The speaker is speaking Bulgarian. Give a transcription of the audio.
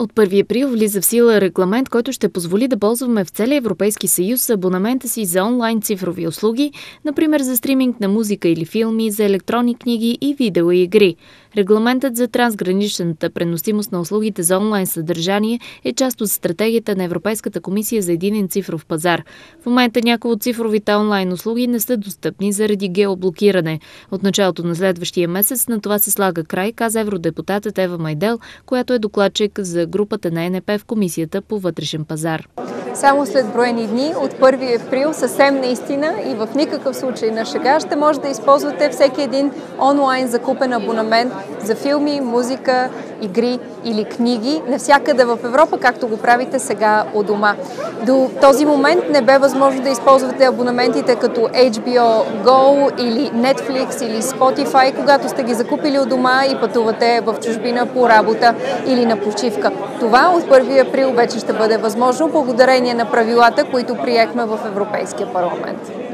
От 1 април влиза в сила регламент, който ще позволи да ползваме в целия Европейски съюз абонамента си за онлайн цифрови услуги, например за стриминг на музика или филми, за електронни книги и видеоигри. Регламентът за трансграничната преносимост на услугите за онлайн съдържание е част от стратегията на Европейската комисия за единен цифров пазар. В момента някои от цифровите онлайн услуги не са достъпни заради геоблокиране. От началото на следващия месец на това се слага край, каза евродепутатът Ева Майдел, която е докладчик за групата на НП в Комисията по вътрешен пазар. Само след броени дни, от 1 април, съвсем наистина и в никакъв случай на шега, ще може да използвате всеки един онлайн закупен абонамент за филми, музика, игри или книги навсякъде в Европа, както го правите сега у дома. До този момент не бе възможно да използвате абонаментите като HBO Go или Netflix или Spotify, когато сте ги закупили у дома и пътувате в чужбина по работа или на почивка. Това от 1 април вече ще бъде възможно благодарение на правилата, които приехме в Европейския парламент.